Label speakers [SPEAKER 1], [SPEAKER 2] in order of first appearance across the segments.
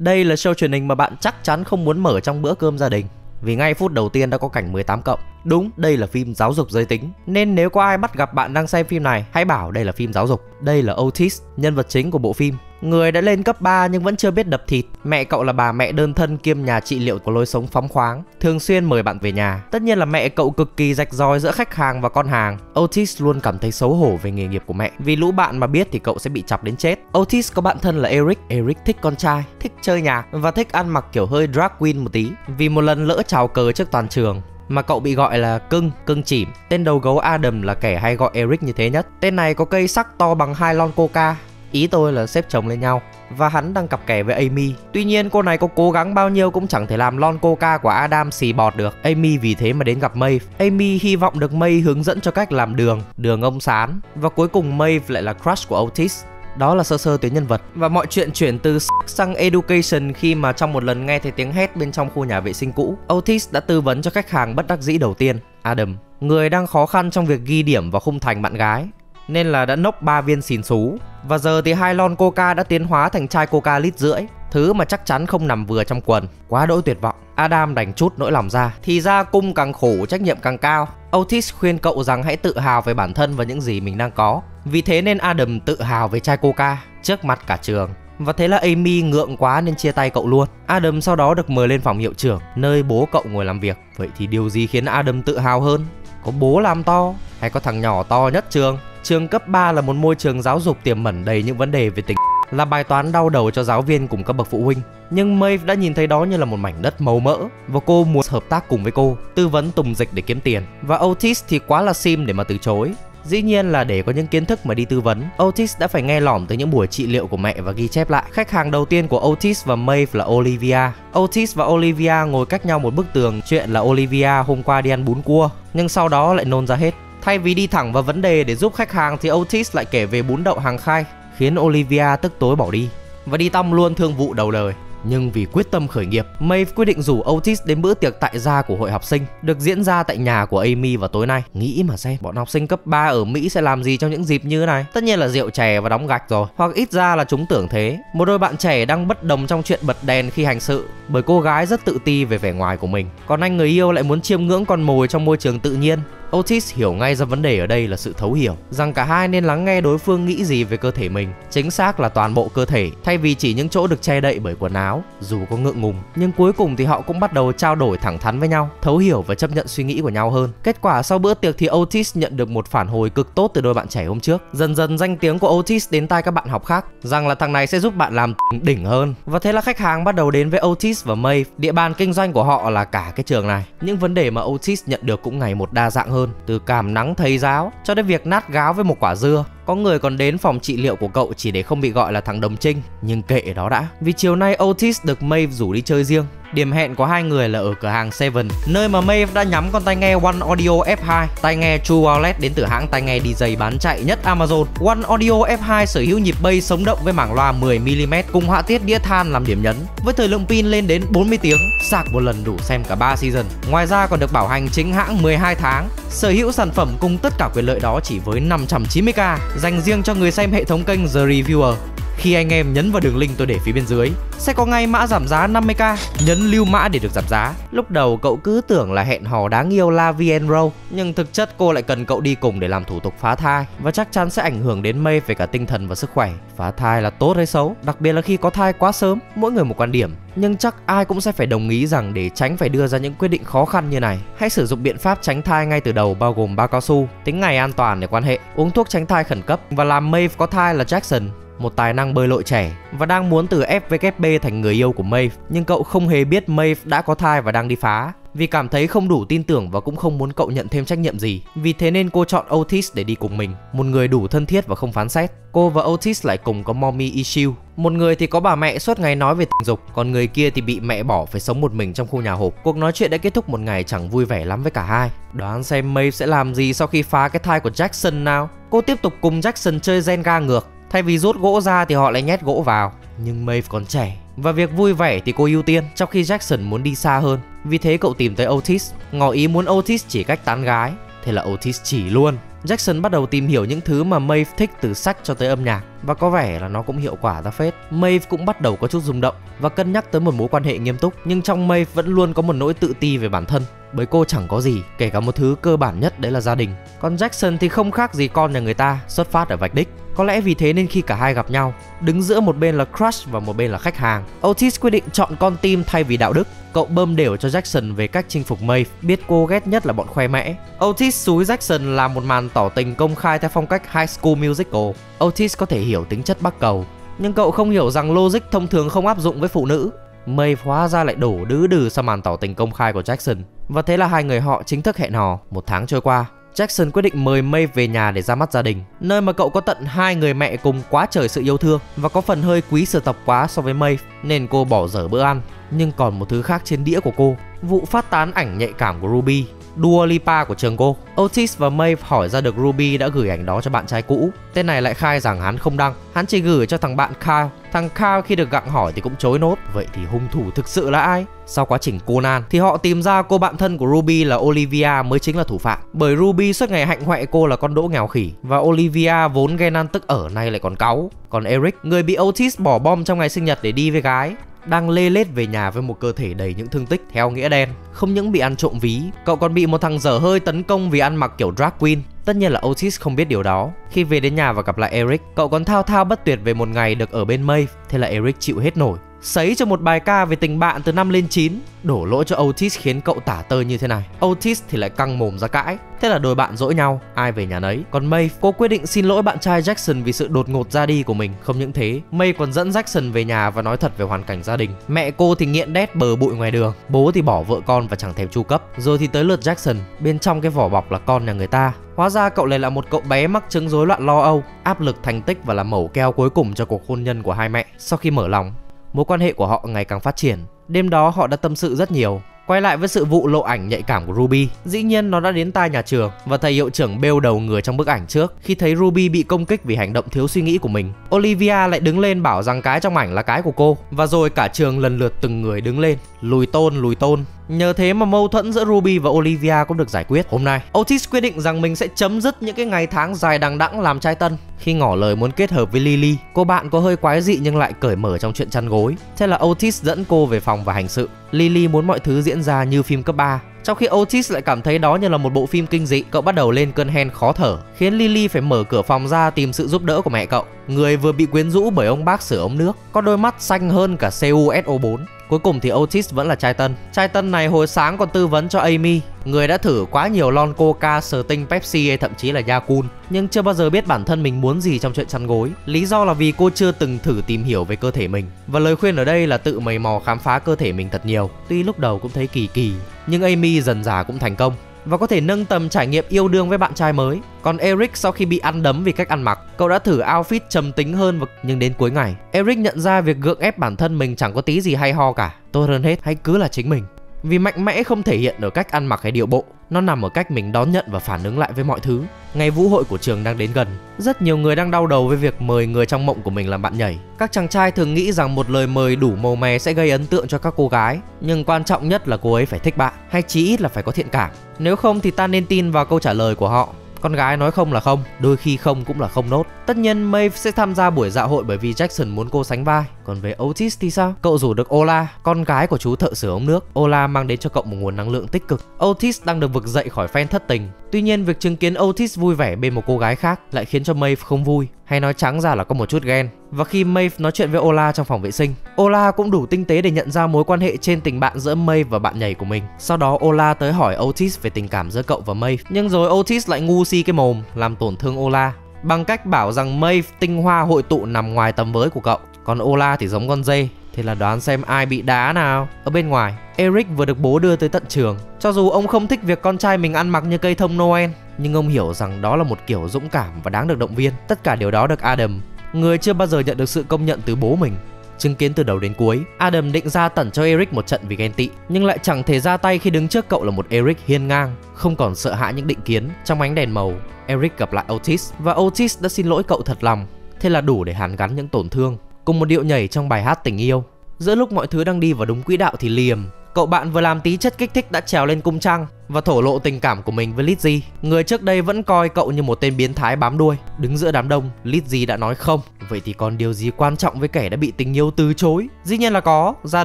[SPEAKER 1] Đây là show truyền hình mà bạn chắc chắn không muốn mở trong bữa cơm gia đình. Vì ngay phút đầu tiên đã có cảnh 18 cộng. Đúng, đây là phim giáo dục giới tính. Nên nếu có ai bắt gặp bạn đang xem phim này, hãy bảo đây là phim giáo dục. Đây là Otis, nhân vật chính của bộ phim. Người đã lên cấp 3 nhưng vẫn chưa biết đập thịt. Mẹ cậu là bà mẹ đơn thân kiêm nhà trị liệu của lối sống phóng khoáng, thường xuyên mời bạn về nhà. Tất nhiên là mẹ cậu cực kỳ rạch ròi giữa khách hàng và con hàng. Otis luôn cảm thấy xấu hổ về nghề nghiệp của mẹ. Vì lũ bạn mà biết thì cậu sẽ bị chọc đến chết. Otis có bạn thân là Eric. Eric thích con trai, thích chơi nhạc và thích ăn mặc kiểu hơi drag queen một tí. Vì một lần lỡ chào cờ trước toàn trường, mà cậu bị gọi là cưng, cưng chìm. Tên đầu gấu Adam là kẻ hay gọi Eric như thế nhất. Tên này có cây sắc to bằng hai lon coca, Ý tôi là xếp chồng lên nhau. Và hắn đang cặp kè với Amy. Tuy nhiên cô này có cố gắng bao nhiêu cũng chẳng thể làm lon coca của Adam xì bọt được. Amy vì thế mà đến gặp Maeve. Amy hy vọng được Maeve hướng dẫn cho cách làm đường. Đường ông sán. Và cuối cùng Maeve lại là crush của Otis đó là sơ sơ tuyến nhân vật và mọi chuyện chuyển từ sang education khi mà trong một lần nghe thấy tiếng hét bên trong khu nhà vệ sinh cũ Otis đã tư vấn cho khách hàng bất đắc dĩ đầu tiên Adam người đang khó khăn trong việc ghi điểm vào khung thành bạn gái nên là đã nốc 3 viên xìn xú. Và giờ thì hai lon coca đã tiến hóa thành chai coca lít rưỡi, thứ mà chắc chắn không nằm vừa trong quần. Quá đỗi tuyệt vọng. Adam đành chút nỗi lòng ra. Thì ra cung càng khổ, trách nhiệm càng cao. Otis khuyên cậu rằng hãy tự hào về bản thân và những gì mình đang có. Vì thế nên Adam tự hào về chai coca trước mặt cả trường. Và thế là Amy ngượng quá nên chia tay cậu luôn. Adam sau đó được mời lên phòng hiệu trưởng, nơi bố cậu ngồi làm việc. Vậy thì điều gì khiến Adam tự hào hơn? Có bố làm to hay có thằng nhỏ to nhất trường? Trường cấp 3 là một môi trường giáo dục tiềm mẩn đầy những vấn đề về tình là bài toán đau đầu cho giáo viên cùng các bậc phụ huynh. Nhưng Maeve đã nhìn thấy đó như là một mảnh đất màu mỡ và cô muốn hợp tác cùng với cô, tư vấn tùng dịch để kiếm tiền. Và Otis thì quá là sim để mà từ chối. Dĩ nhiên là để có những kiến thức mà đi tư vấn, Otis đã phải nghe lỏm từ những buổi trị liệu của mẹ và ghi chép lại. Khách hàng đầu tiên của Otis và Maeve là Olivia. Otis và Olivia ngồi cách nhau một bức tường, chuyện là Olivia hôm qua đi ăn bún cua, nhưng sau đó lại nôn ra hết. Thay vì đi thẳng vào vấn đề để giúp khách hàng thì Otis lại kể về bún đậu hàng khai, khiến Olivia tức tối bỏ đi và đi tăm luôn thương vụ đầu lời. Nhưng vì quyết tâm khởi nghiệp, Maeve quyết định rủ Otis đến bữa tiệc tại gia của hội học sinh được diễn ra tại nhà của Amy vào tối nay. Nghĩ mà xem, bọn học sinh cấp 3 ở Mỹ sẽ làm gì trong những dịp như thế này? Tất nhiên là rượu chè và đóng gạch rồi, hoặc ít ra là chúng tưởng thế. Một đôi bạn trẻ đang bất đồng trong chuyện bật đèn khi hành sự, bởi cô gái rất tự ti về vẻ ngoài của mình, còn anh người yêu lại muốn chiêm ngưỡng con mồi trong môi trường tự nhiên. Otis hiểu ngay ra vấn đề ở đây là sự thấu hiểu, Rằng cả hai nên lắng nghe đối phương nghĩ gì về cơ thể mình, Chính xác là toàn bộ cơ thể, Thay vì chỉ những chỗ được che đậy bởi quần áo, Dù có ngượng ngùng. Nhưng cuối cùng thì họ cũng bắt đầu trao đổi thẳng thắn với nhau, Thấu hiểu và chấp nhận suy nghĩ của nhau hơn. Kết quả sau bữa tiệc thì Otis nhận được một phản hồi cực tốt từ đôi bạn trẻ hôm trước. Dần dần danh tiếng của Otis đến tai các bạn học khác, Rằng là thằng này sẽ giúp bạn làm đỉnh hơn. Và thế là khách hàng bắt đầu đến với Otis và May. Địa bàn kinh doanh của họ là cả cái trường này. Những vấn đề mà Otis nhận được cũng ngày một đa dạng hơn hơn, từ cảm nắng thầy giáo cho đến việc nát gáo với một quả dưa có người còn đến phòng trị liệu của cậu chỉ để không bị gọi là thằng đồng trinh nhưng kệ đó đã vì chiều nay Otis được Maeve rủ đi chơi riêng Điểm hẹn của hai người là ở cửa hàng Seven, nơi mà Maeve đã nhắm con tai nghe One Audio F2, tai nghe True Wireless đến từ hãng tai nghe DJ bán chạy nhất Amazon. One Audio F2 sở hữu nhịp bass sống động với mảng loa 10mm cùng họa tiết đĩa than làm điểm nhấn, với thời lượng pin lên đến 40 tiếng, sạc một lần đủ xem cả 3 season. Ngoài ra còn được bảo hành chính hãng 12 tháng. Sở hữu sản phẩm cùng tất cả quyền lợi đó chỉ với 590k, dành riêng cho người xem hệ thống kênh The Reviewer. Khi anh em nhấn vào đường link tôi để phía bên dưới, Sẽ có ngay mã giảm giá 50k Nhấn lưu mã để được giảm giá. Lúc đầu cậu cứ tưởng là hẹn hò đáng yêu La Vienro Nhưng thực chất cô lại cần cậu đi cùng để làm thủ tục phá thai, Và chắc chắn sẽ ảnh hưởng đến mê về cả tinh thần và sức khỏe. Phá thai là tốt hay xấu, Đặc biệt là khi có thai quá sớm, Mỗi người một quan điểm. Nhưng chắc ai cũng sẽ phải đồng ý rằng để tránh phải đưa ra những quyết định khó khăn như này, Hãy sử dụng biện pháp tránh thai ngay từ đầu, bao gồm bao cao su, Tính ngày an toàn để quan hệ, Uống thuốc tránh thai khẩn cấp Và làm Maeve có thai là Jackson một tài năng bơi lội trẻ và đang muốn từ FWB thành người yêu của Maeve nhưng cậu không hề biết Maeve đã có thai và đang đi phá vì cảm thấy không đủ tin tưởng và cũng không muốn cậu nhận thêm trách nhiệm gì. Vì thế nên cô chọn Otis để đi cùng mình, một người đủ thân thiết và không phán xét. Cô và Otis lại cùng có mommy issue. Một người thì có bà mẹ suốt ngày nói về tình dục, còn người kia thì bị mẹ bỏ phải sống một mình trong khu nhà hộp. Cuộc nói chuyện đã kết thúc một ngày chẳng vui vẻ lắm với cả hai. Đoán xem Maeve sẽ làm gì sau khi phá cái thai của Jackson nào? Cô tiếp tục cùng Jackson chơi Jenga ngược Thay vì rút gỗ ra thì họ lại nhét gỗ vào. Nhưng Maeve còn trẻ Và việc vui vẻ thì cô ưu tiên Trong khi Jackson muốn đi xa hơn. Vì thế cậu tìm tới Otis. Ngỏ ý muốn Otis chỉ cách tán gái. Thế là Otis chỉ luôn. Jackson bắt đầu tìm hiểu những thứ mà Maeve thích từ sách cho tới âm nhạc. Và có vẻ là nó cũng hiệu quả ra phết. Maeve cũng bắt đầu có chút rung động và cân nhắc tới một mối quan hệ nghiêm túc, nhưng trong Maeve vẫn luôn có một nỗi tự ti về bản thân bởi cô chẳng có gì, kể cả một thứ cơ bản nhất đấy là gia đình. Còn Jackson thì không khác gì con nhà người ta, xuất phát ở vạch đích. Có lẽ vì thế nên khi cả hai gặp nhau, đứng giữa một bên là crush và một bên là khách hàng, Otis quyết định chọn con tim thay vì đạo đức. Cậu bơm đều cho Jackson về cách chinh phục Maeve, biết cô ghét nhất là bọn khoe mẽ. Otis xúi Jackson làm một màn tỏ tình công khai theo phong cách High School Musical. Otis có thể hiểu tính chất bắc cầu, nhưng cậu không hiểu rằng logic thông thường không áp dụng với phụ nữ. Maeve hóa ra lại đổ đứ đừ sau màn tỏ tình công khai của Jackson. Và thế là hai người họ chính thức hẹn hò. Một tháng trôi qua, Jackson quyết định mời May về nhà để ra mắt gia đình, nơi mà cậu có tận hai người mẹ cùng quá trời sự yêu thương và có phần hơi quý sở tộc quá so với May nên cô bỏ dở bữa ăn. Nhưng còn một thứ khác trên đĩa của cô, vụ phát tán ảnh nhạy cảm của Ruby, Dua Lipa của trường cô. Otis và Maeve hỏi ra được Ruby đã gửi ảnh đó cho bạn trai cũ. Tên này lại khai rằng hắn không đăng, hắn chỉ gửi cho thằng bạn Kyle. Thằng Kyle khi được gặng hỏi thì cũng chối nốt. Vậy thì hung thủ thực sự là ai? Sau quá trình Conan thì họ tìm ra cô bạn thân của Ruby là Olivia mới chính là thủ phạm. Bởi Ruby suốt ngày hạnh hoẹ cô là con đỗ nghèo khỉ và Olivia vốn ghen ăn tức ở nay lại còn cáu. Còn Eric, người bị Otis bỏ bom trong ngày sinh nhật để đi với gái, đang lê lết về nhà với một cơ thể đầy những thương tích theo nghĩa đen. Không những bị ăn trộm ví, cậu còn bị một thằng dở hơi tấn công vì ăn mặc kiểu drag queen. Tất nhiên là Otis không biết điều đó. Khi về đến nhà và gặp lại Eric, cậu còn thao thao bất tuyệt về một ngày được ở bên Maeve. Thế là Eric chịu hết nổi, sấy cho một bài ca về tình bạn từ năm lên 9 Đổ lỗi cho Otis khiến cậu tả tơi như thế này. Otis thì lại căng mồm ra cãi. Thế là đôi bạn dỗi nhau, ai về nhà nấy. Còn May, cô quyết định xin lỗi bạn trai Jackson vì sự đột ngột ra đi của mình. Không những thế, May còn dẫn Jackson về nhà và nói thật về hoàn cảnh gia đình. Mẹ cô thì nghiện đét bờ bụi ngoài đường. Bố thì bỏ vợ con và chẳng thèm chu cấp. Rồi thì tới lượt Jackson Bên trong cái vỏ bọc là con nhà người ta. Hóa ra cậu lại là một cậu bé mắc chứng rối loạn lo âu Áp lực thành tích và là mẩu keo cuối cùng cho cuộc hôn nhân của hai mẹ. Sau khi mở lòng Mối quan hệ của họ ngày càng phát triển. Đêm đó họ đã tâm sự rất nhiều. Quay lại với sự vụ lộ ảnh nhạy cảm của Ruby, dĩ nhiên nó đã đến tai nhà trường và thầy hiệu trưởng bêu đầu người trong bức ảnh trước khi thấy Ruby bị công kích vì hành động thiếu suy nghĩ của mình. Olivia lại đứng lên bảo rằng cái trong ảnh là cái của cô và rồi cả trường lần lượt từng người đứng lên, lùi tôn lùi tôn Nhờ thế mà mâu thuẫn giữa Ruby và Olivia cũng được giải quyết. Hôm nay, Otis quyết định rằng mình sẽ chấm dứt những cái ngày tháng dài đằng đẵng làm trai tân. Khi ngỏ lời muốn kết hợp với Lily, cô bạn có hơi quái dị nhưng lại cởi mở trong chuyện chăn gối. Thế là Otis dẫn cô về phòng và hành sự. Lily muốn mọi thứ diễn ra như phim cấp 3, trong khi Otis lại cảm thấy đó như là một bộ phim kinh dị, cậu bắt đầu lên cơn hen khó thở, khiến Lily phải mở cửa phòng ra tìm sự giúp đỡ của mẹ cậu. Người vừa bị quyến rũ bởi ông bác sửa ống nước, có đôi mắt xanh hơn cả CUSO4. Cuối cùng thì Otis vẫn là trai tân. Trai tân này hồi sáng còn tư vấn cho Amy, người đã thử quá nhiều lon Coca, sờ tinh Pepsi hay thậm chí là Yakult, nhưng chưa bao giờ biết bản thân mình muốn gì trong chuyện chăn gối. Lý do là vì cô chưa từng thử tìm hiểu về cơ thể mình. Và lời khuyên ở đây là tự mày mò khám phá cơ thể mình thật nhiều. Tuy lúc đầu cũng thấy kỳ kỳ, nhưng Amy dần dà cũng thành công và có thể nâng tầm trải nghiệm yêu đương với bạn trai mới. Còn Eric sau khi bị ăn đấm vì cách ăn mặc, cậu đã thử outfit trầm tính hơn và... nhưng đến cuối ngày, Eric nhận ra việc gượng ép bản thân mình chẳng có tí gì hay ho cả. Tốt hơn hết, hãy cứ là chính mình. Vì mạnh mẽ không thể hiện ở cách ăn mặc hay điệu bộ, nó nằm ở cách mình đón nhận và phản ứng lại với mọi thứ. Ngày vũ hội của trường đang đến gần, rất nhiều người đang đau đầu với việc mời người trong mộng của mình làm bạn nhảy. Các chàng trai thường nghĩ rằng một lời mời đủ màu mè sẽ gây ấn tượng cho các cô gái, nhưng quan trọng nhất là cô ấy phải thích bạn, hay chí ít là phải có thiện cảm. Nếu không thì ta nên tin vào câu trả lời của họ con gái nói không là không, đôi khi không cũng là không nốt. Tất nhiên Maeve sẽ tham gia buổi dạ hội bởi vì Jackson muốn cô sánh vai. Còn về Otis thì sao? Cậu rủ được Ola, con gái của chú thợ sửa ống nước. Ola mang đến cho cậu một nguồn năng lượng tích cực. Otis đang được vực dậy khỏi phen thất tình. Tuy nhiên việc chứng kiến Otis vui vẻ bên một cô gái khác lại khiến cho Maeve không vui hay nói trắng ra là có một chút ghen. Và khi Maeve nói chuyện với Ola trong phòng vệ sinh, Ola cũng đủ tinh tế để nhận ra mối quan hệ trên tình bạn giữa Maeve và bạn nhảy của mình. Sau đó Ola tới hỏi Otis về tình cảm giữa cậu và Maeve, nhưng rồi Otis lại ngu si cái mồm, làm tổn thương Ola bằng cách bảo rằng Maeve tinh hoa hội tụ nằm ngoài tầm với của cậu, còn Ola thì giống con dê. Thế là đoán xem ai bị đá nào. Ở bên ngoài, Eric vừa được bố đưa tới tận trường. Cho dù ông không thích việc con trai mình ăn mặc như cây thông Noel, Nhưng ông hiểu rằng đó là một kiểu dũng cảm và đáng được động viên. Tất cả điều đó được Adam, Người chưa bao giờ nhận được sự công nhận từ bố mình, Chứng kiến từ đầu đến cuối. Adam định ra tẩn cho Eric một trận vì ghen tị, Nhưng lại chẳng thể ra tay khi đứng trước cậu là một Eric hiên ngang, Không còn sợ hãi những định kiến. Trong ánh đèn màu, Eric gặp lại Otis Và Otis đã xin lỗi cậu thật lòng. Thế là đủ để hàn gắn những tổn thương cùng một điệu nhảy trong bài hát tình yêu. Giữa lúc mọi thứ đang đi vào đúng quỹ đạo thì liềm cậu bạn vừa làm tí chất kích thích đã trèo lên cung trăng và thổ lộ tình cảm của mình với Lizzy. Người trước đây vẫn coi cậu như một tên biến thái bám đuôi. Đứng giữa đám đông, Lizzy đã nói không. Vậy thì còn điều gì quan trọng với kẻ đã bị tình yêu từ chối? Dĩ nhiên là có, gia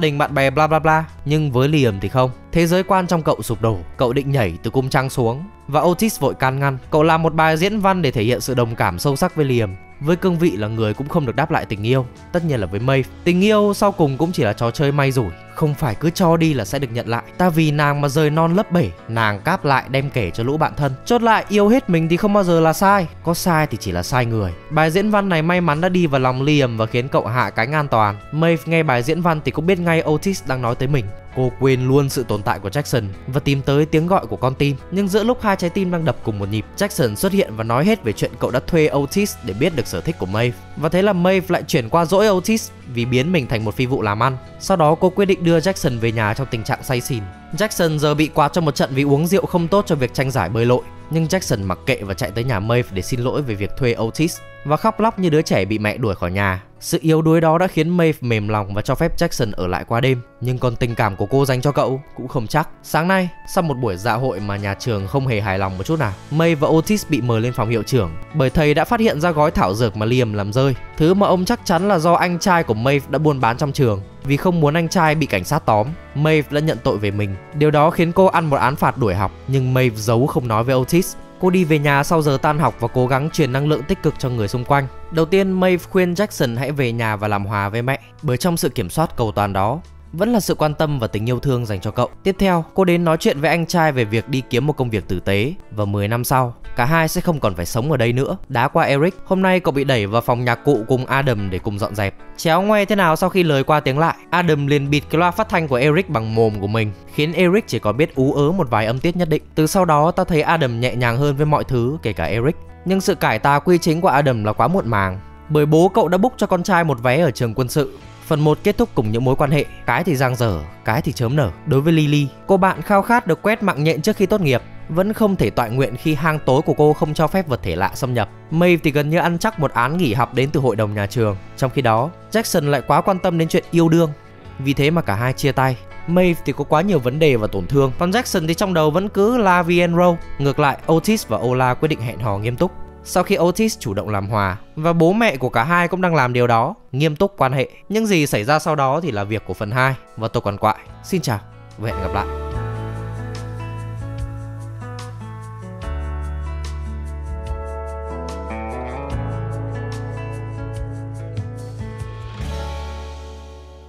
[SPEAKER 1] đình bạn bè bla bla bla. Nhưng với Liam thì không. Thế giới quan trong cậu sụp đổ, cậu định nhảy từ cung trăng xuống và Otis vội can ngăn. Cậu làm một bài diễn văn để thể hiện sự đồng cảm sâu sắc với Liam. Với cương vị là người cũng không được đáp lại tình yêu, Tất nhiên là với Maeve. Tình yêu sau cùng cũng chỉ là trò chơi may rủi. Không phải cứ cho đi là sẽ được nhận lại Ta vì nàng mà rời non lớp 7 Nàng cáp lại đem kể cho lũ bạn thân Chốt lại yêu hết mình thì không bao giờ là sai Có sai thì chỉ là sai người Bài diễn văn này may mắn đã đi vào lòng Liam Và khiến cậu hạ cánh an toàn Maeve nghe bài diễn văn thì cũng biết ngay Otis đang nói tới mình Cô quên luôn sự tồn tại của Jackson và tìm tới tiếng gọi của con tim. Nhưng giữa lúc hai trái tim đang đập cùng một nhịp, Jackson xuất hiện và nói hết về chuyện cậu đã thuê Otis để biết được sở thích của Maeve. Và thế là Maeve lại chuyển qua dỗi Otis vì biến mình thành một phi vụ làm ăn. Sau đó cô quyết định đưa Jackson về nhà trong tình trạng say xỉn. Jackson giờ bị quạt trong một trận vì uống rượu không tốt cho việc tranh giải bơi lội. Nhưng Jackson mặc kệ và chạy tới nhà Maeve để xin lỗi về việc thuê Otis và khóc lóc như đứa trẻ bị mẹ đuổi khỏi nhà. Sự yếu đuối đó đã khiến Maeve mềm lòng và cho phép Jackson ở lại qua đêm. Nhưng còn tình cảm của cô dành cho cậu cũng không chắc. Sáng nay, sau một buổi dạ hội mà nhà trường không hề hài lòng một chút nào, Maeve và Otis bị mời lên phòng hiệu trưởng bởi thầy đã phát hiện ra gói thảo dược mà Liam làm rơi. Thứ mà ông chắc chắn là do anh trai của Maeve đã buôn bán trong trường. Vì không muốn anh trai bị cảnh sát tóm, Maeve đã nhận tội về mình. Điều đó khiến cô ăn một án phạt đuổi học, nhưng Maeve giấu không nói với Otis Cô đi về nhà sau giờ tan học và cố gắng truyền năng lượng tích cực cho người xung quanh. Đầu tiên, Maeve khuyên Jackson hãy về nhà và làm hòa với mẹ, bởi trong sự kiểm soát cầu toàn đó, vẫn là sự quan tâm và tình yêu thương dành cho cậu. Tiếp theo, cô đến nói chuyện với anh trai về việc đi kiếm một công việc tử tế và 10 năm sau, cả hai sẽ không còn phải sống ở đây nữa. Đá qua Eric, hôm nay cậu bị đẩy vào phòng nhạc cụ cùng Adam để cùng dọn dẹp. Chéo ngoe thế nào sau khi lời qua tiếng lại, Adam liền bịt cái loa phát thanh của Eric bằng mồm của mình, khiến Eric chỉ còn biết ú ớ một vài âm tiết nhất định. Từ sau đó, ta thấy Adam nhẹ nhàng hơn với mọi thứ, kể cả Eric. Nhưng sự cải tà quy chính của Adam là quá muộn màng bởi bố cậu đã book cho con trai một vé ở trường quân sự Phần 1 kết thúc cùng những mối quan hệ, cái thì giang dở, cái thì chớm nở. Đối với Lily, cô bạn khao khát được quét mạng nhện trước khi tốt nghiệp, vẫn không thể tọa nguyện khi hang tối của cô không cho phép vật thể lạ xâm nhập. Maeve thì gần như ăn chắc một án nghỉ học đến từ hội đồng nhà trường. Trong khi đó, Jackson lại quá quan tâm đến chuyện yêu đương. Vì thế mà cả hai chia tay. Maeve thì có quá nhiều vấn đề và tổn thương, còn Jackson thì trong đầu vẫn cứ La Vie and Ngược lại, Otis và Ola quyết định hẹn hò nghiêm túc sau khi Otis chủ động làm hòa và bố mẹ của cả hai cũng đang làm điều đó, nghiêm túc quan hệ. Những gì xảy ra sau đó thì là việc của phần 2 và tôi còn quại. Xin chào và hẹn gặp lại.